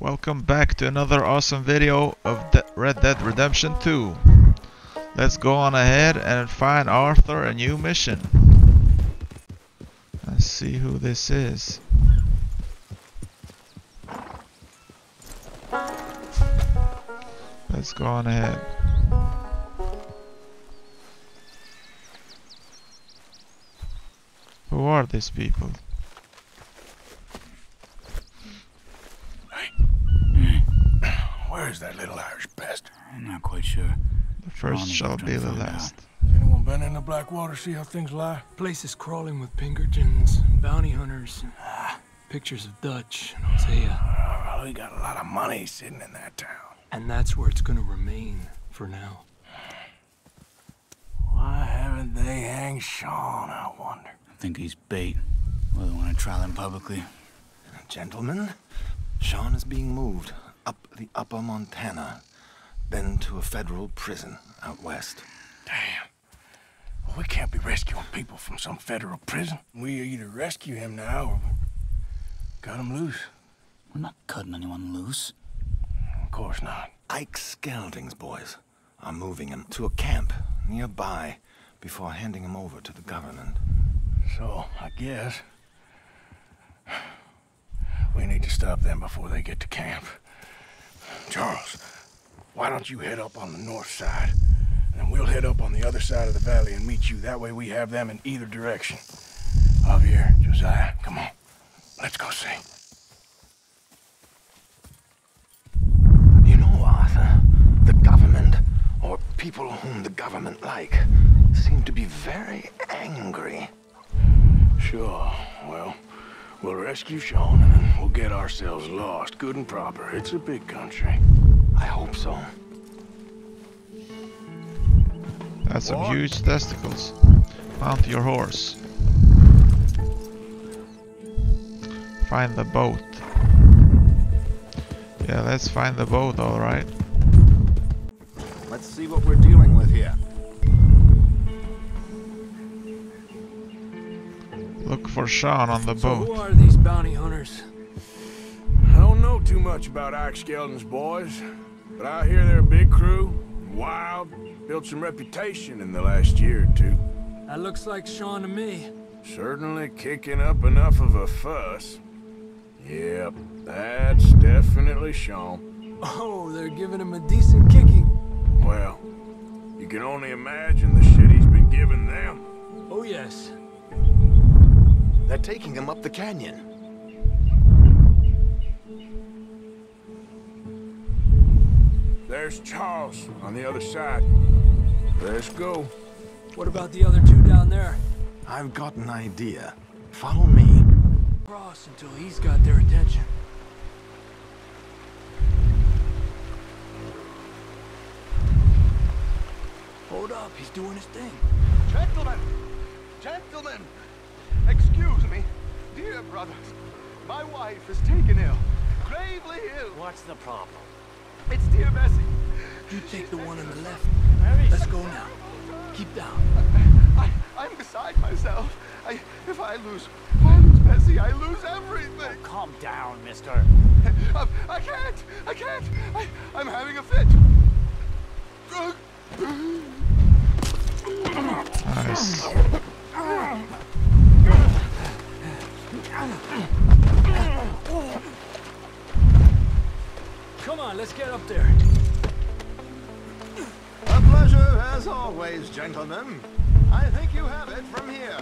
Welcome back to another awesome video of De Red Dead Redemption 2. Let's go on ahead and find Arthur a new mission. Let's see who this is. Let's go on ahead. Who are these people? Where's that little Irish pest? I'm not quite sure. The first Ronnie shall be the found last. Anyone been in the Blackwater, see how things lie? Place is crawling with Pinkertons, bounty hunters, ah. pictures of Dutch and Hosea. Oh, ah, we got a lot of money sitting in that town. And that's where it's gonna remain for now. Why haven't they hanged Sean, I wonder? I think he's bait. Well, they want to trial him publicly. Gentlemen, Sean is being moved up the upper Montana, then to a federal prison out west. Damn. Well, we can't be rescuing people from some federal prison. We either rescue him now or cut him loose. We're not cutting anyone loose. Of course not. Ike Skelding's boys are moving him to a camp nearby before handing him over to the government. So, I guess we need to stop them before they get to camp. Charles, why don't you head up on the north side? And we'll head up on the other side of the valley and meet you. That way we have them in either direction. Javier, Josiah, come on. Let's go see. You know, Arthur, the government, or people whom the government like, seem to be very angry. Sure. Well, we'll rescue Sean and we'll get ourselves lost, good and proper. It's a big country. I hope so. That's some What? huge testicles. Mount your horse. Find the boat. Yeah, let's find the boat, alright. Let's see what we're dealing with here. Look for Sean on the So who are these bounty hunters? I don't know too much about Axe Skelding's boys, but I hear they're a big crew, wild, built some reputation in the last year or two. That looks like Sean to me. Certainly kicking up enough of a fuss. Yep, that's definitely Sean. Oh, they're giving him a decent kicking. Well, you can only imagine the shit he's been giving them. Oh yes. They're taking him up the canyon. There's Charles on the other side. Let's go. What about the other two down there? I've got an idea. Follow me. Cross until he's got their attention. Hold up, he's doing his thing. Gentlemen! Gentlemen! Excuse me, dear brothers. My wife is taken ill. Gravely ill. What's the problem? It's dear Bessie. You take the one on the left. Let's go now. Keep down. I, I'm beside myself. I, if I lose, if I lose Bessie, I lose everything. Oh, calm down, mister. I, um, I can't. I can't. I, I'm having a fit. Nice. Come on, let's get up there. A pleasure as always, gentlemen. I think you have it from here.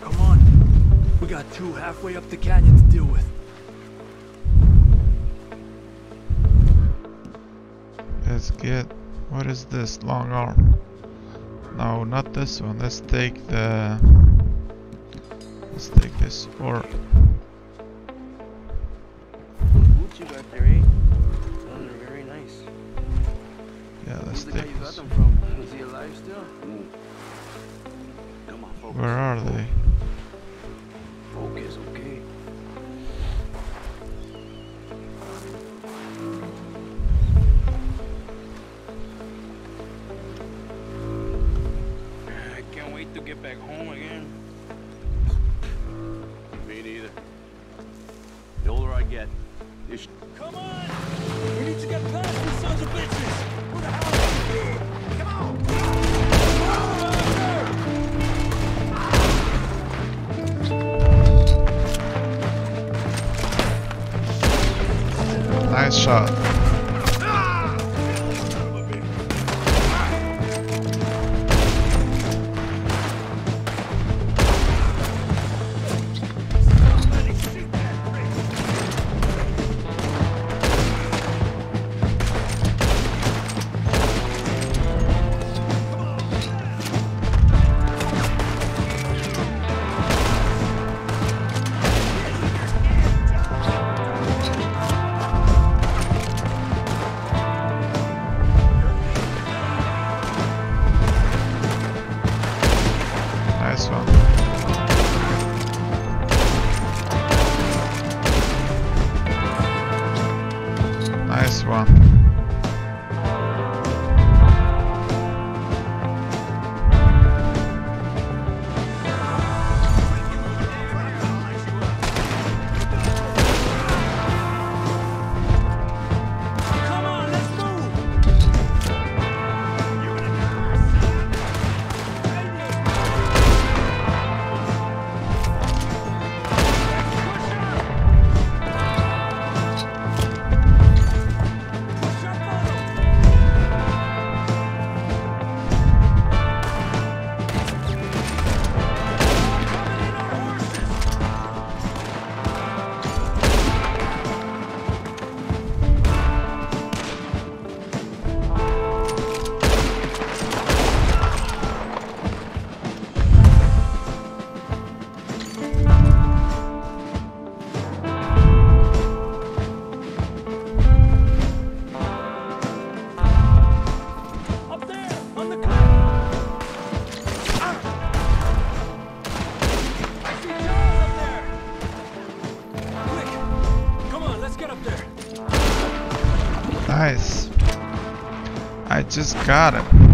Come on. We got two halfway up the canyon to deal with. Let's get. What is this? Long arm. No, not this one. Let's take the. Let's take this. Or. Boots you got there, eh? Those are very nice. Yeah, let's take this. them from? Is he alive still? Come on, focus. Where are they? Come on! We need to get past these sons of bitches! Nice shot. Nice. I just got it.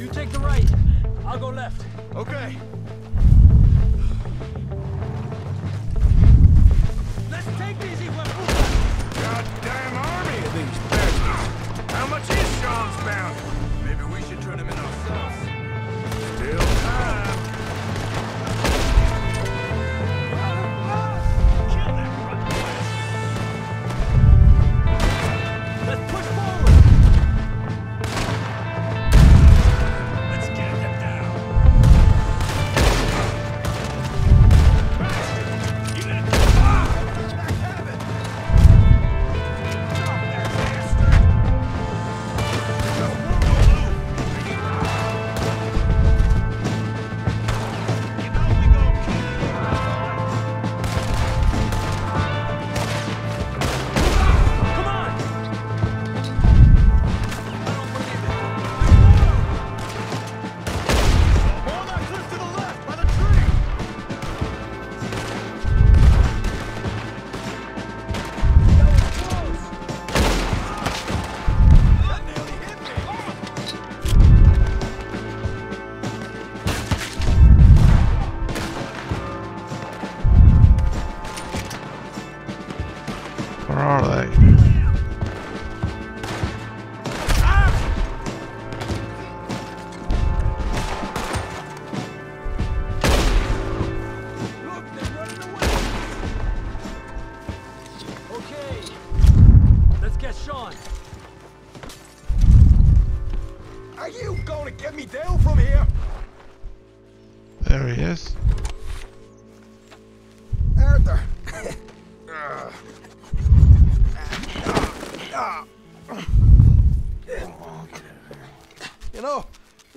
You take the right. I'll go left. Okay.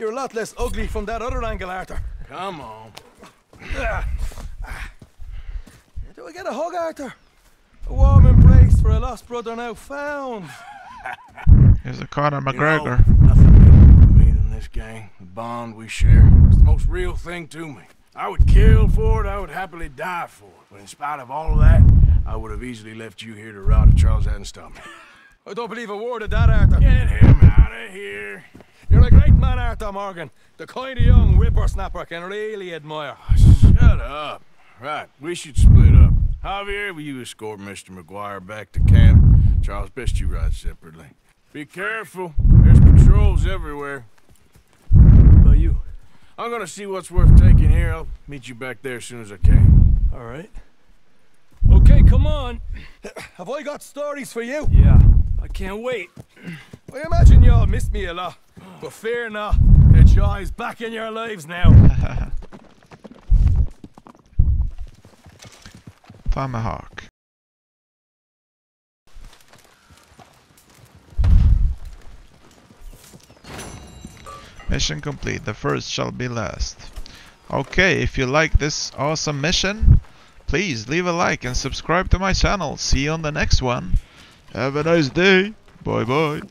You're a lot less ugly from that other angle, Arthur. Come on. Do I get a hug, Arthur? A warm embrace for a lost brother now found. Here's a Conor You know, McGregor. nothing means more to me than this gang. The bond we share. It's the most real thing to me. I would kill for it, I would happily die for it. But in spite of all of that, I would have easily left you here to rot if Charles hadn't stopped me. I don't believe a word of that, Arthur. Get him out of here. You're a great man, Arthur Morgan. The kind of young whippersnapper I can really admire. Ah, shut up. Right, we should split up. Javier, will you escort Mr. MacGuire back to camp? Charles, best you ride separately. Be careful. There's patrols everywhere. What about you? I'm gonna see what's worth taking here. I'll meet you back there as soon as I can. All right. Okay, come on. Have I got stories for you? Yeah, I can't wait. I imagine y'all missed me a lot. But fear not, the joy's back in your lives now. Tomahawk. Mission complete. The first shall be last. Okay, if you like this awesome mission, please leave a like and subscribe to my channel. See you on the next one. Have a nice day. Bye bye.